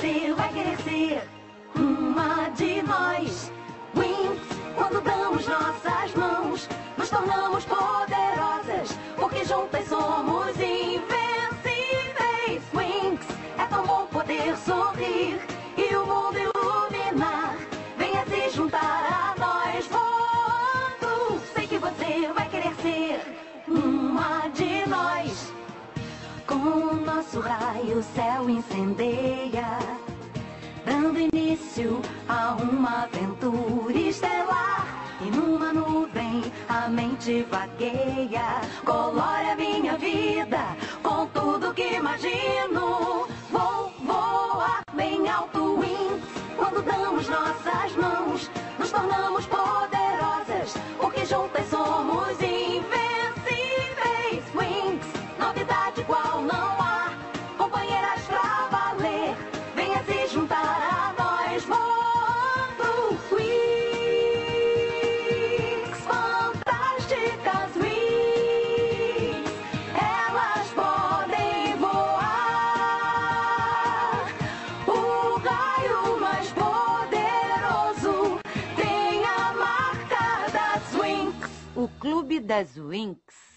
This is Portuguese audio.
você vai querer ser uma de nós. Wings, quando damos nossas mãos, nos tornamos poderosas, porque juntas somos invencíveis. Wings, é tão bom poder sorrir e o mundo iluminar. Venha se juntar a nós voando. Sei que você vai querer ser uma de. Com nosso raio o céu incendeia, dando início a uma aventura estelar. E numa nuvem a mente vagueia, colore a minha vida com tudo que imagino. Vou voar bem alto, wings, quando damos nossas mãos, nos tornamos poderosas, Clube das Winx.